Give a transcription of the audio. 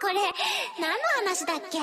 これ何の話だっけ？